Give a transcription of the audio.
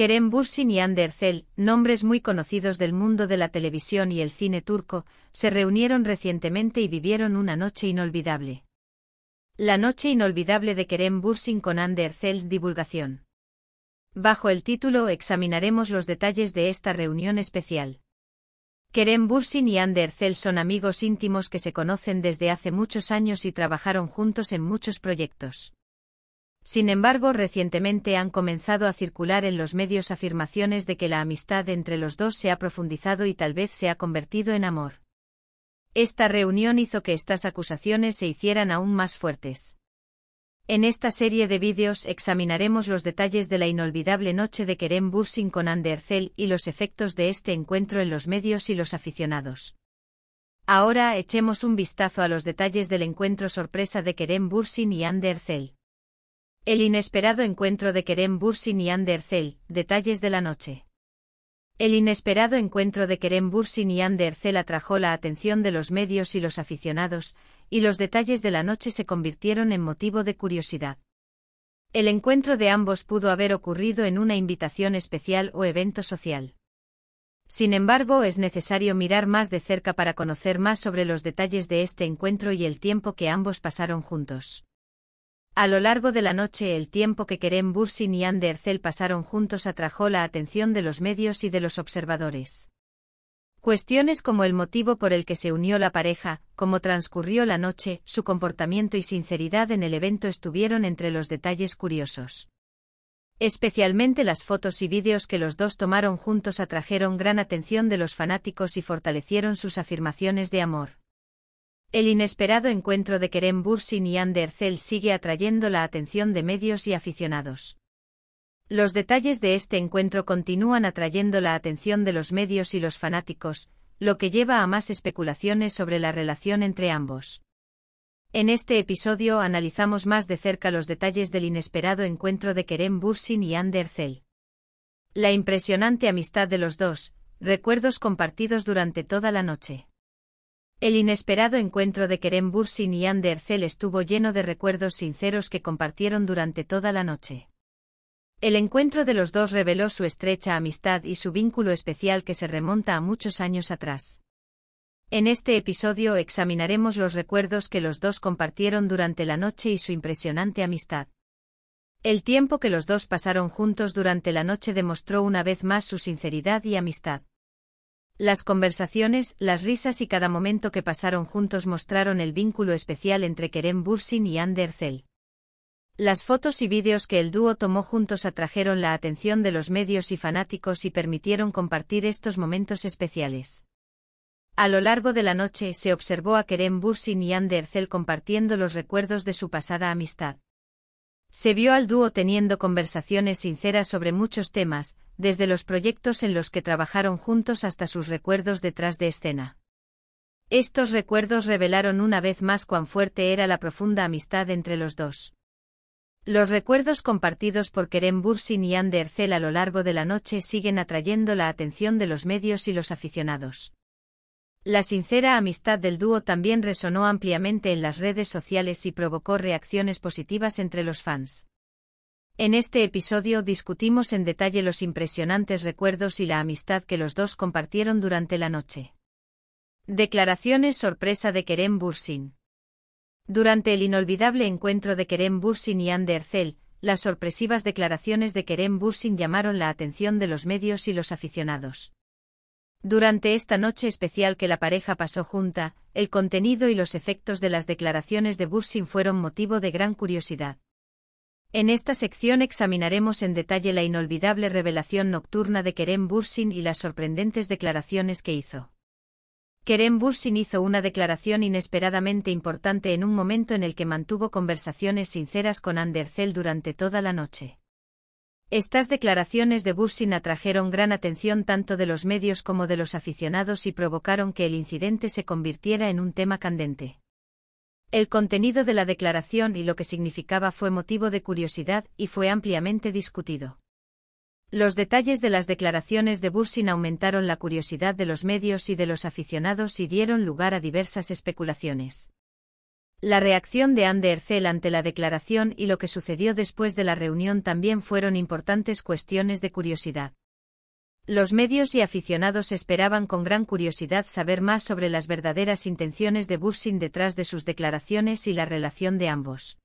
Kerem Bursin y Ander Zel, nombres muy conocidos del mundo de la televisión y el cine turco, se reunieron recientemente y vivieron una noche inolvidable. La noche inolvidable de Kerem Bursin con Ander Zel divulgación. Bajo el título examinaremos los detalles de esta reunión especial. Kerem Bursin y Ander Zel son amigos íntimos que se conocen desde hace muchos años y trabajaron juntos en muchos proyectos. Sin embargo, recientemente han comenzado a circular en los medios afirmaciones de que la amistad entre los dos se ha profundizado y tal vez se ha convertido en amor. Esta reunión hizo que estas acusaciones se hicieran aún más fuertes. En esta serie de vídeos examinaremos los detalles de la inolvidable noche de Kerem Bursin con Andercel y los efectos de este encuentro en los medios y los aficionados. Ahora echemos un vistazo a los detalles del encuentro sorpresa de Kerem Bursin y Andercel. El inesperado encuentro de Kerem Bursin y Ander Zel, detalles de la noche. El inesperado encuentro de Kerem Bursin y Ander Zel atrajo la atención de los medios y los aficionados, y los detalles de la noche se convirtieron en motivo de curiosidad. El encuentro de ambos pudo haber ocurrido en una invitación especial o evento social. Sin embargo, es necesario mirar más de cerca para conocer más sobre los detalles de este encuentro y el tiempo que ambos pasaron juntos. A lo largo de la noche el tiempo que Kerem Bursin y Ander Zel pasaron juntos atrajo la atención de los medios y de los observadores. Cuestiones como el motivo por el que se unió la pareja, cómo transcurrió la noche, su comportamiento y sinceridad en el evento estuvieron entre los detalles curiosos. Especialmente las fotos y vídeos que los dos tomaron juntos atrajeron gran atención de los fanáticos y fortalecieron sus afirmaciones de amor. El inesperado encuentro de Kerem Bursin y Ander Zel sigue atrayendo la atención de medios y aficionados. Los detalles de este encuentro continúan atrayendo la atención de los medios y los fanáticos, lo que lleva a más especulaciones sobre la relación entre ambos. En este episodio analizamos más de cerca los detalles del inesperado encuentro de Kerem Bursin y Ander Zel. La impresionante amistad de los dos, recuerdos compartidos durante toda la noche. El inesperado encuentro de Kerem Bursin y Ander Zel estuvo lleno de recuerdos sinceros que compartieron durante toda la noche. El encuentro de los dos reveló su estrecha amistad y su vínculo especial que se remonta a muchos años atrás. En este episodio examinaremos los recuerdos que los dos compartieron durante la noche y su impresionante amistad. El tiempo que los dos pasaron juntos durante la noche demostró una vez más su sinceridad y amistad. Las conversaciones, las risas y cada momento que pasaron juntos mostraron el vínculo especial entre Kerem Bursin y Ander Zel. Las fotos y vídeos que el dúo tomó juntos atrajeron la atención de los medios y fanáticos y permitieron compartir estos momentos especiales. A lo largo de la noche se observó a Kerem Bursin y Ander Zel compartiendo los recuerdos de su pasada amistad. Se vio al dúo teniendo conversaciones sinceras sobre muchos temas, desde los proyectos en los que trabajaron juntos hasta sus recuerdos detrás de escena. Estos recuerdos revelaron una vez más cuán fuerte era la profunda amistad entre los dos. Los recuerdos compartidos por Kerem Bursin y Ander Zel a lo largo de la noche siguen atrayendo la atención de los medios y los aficionados. La sincera amistad del dúo también resonó ampliamente en las redes sociales y provocó reacciones positivas entre los fans. En este episodio discutimos en detalle los impresionantes recuerdos y la amistad que los dos compartieron durante la noche. Declaraciones sorpresa de Kerem Bursin. Durante el inolvidable encuentro de Kerem Bursin y Ander Zel, las sorpresivas declaraciones de Kerem Bursin llamaron la atención de los medios y los aficionados. Durante esta noche especial que la pareja pasó junta, el contenido y los efectos de las declaraciones de Bursin fueron motivo de gran curiosidad. En esta sección examinaremos en detalle la inolvidable revelación nocturna de Kerem Bursin y las sorprendentes declaraciones que hizo. Kerem Bursin hizo una declaración inesperadamente importante en un momento en el que mantuvo conversaciones sinceras con Andercel durante toda la noche. Estas declaraciones de Bursin atrajeron gran atención tanto de los medios como de los aficionados y provocaron que el incidente se convirtiera en un tema candente. El contenido de la declaración y lo que significaba fue motivo de curiosidad y fue ampliamente discutido. Los detalles de las declaraciones de Bursin aumentaron la curiosidad de los medios y de los aficionados y dieron lugar a diversas especulaciones. La reacción de Anne Ercel ante la declaración y lo que sucedió después de la reunión también fueron importantes cuestiones de curiosidad. Los medios y aficionados esperaban con gran curiosidad saber más sobre las verdaderas intenciones de Bursin detrás de sus declaraciones y la relación de ambos.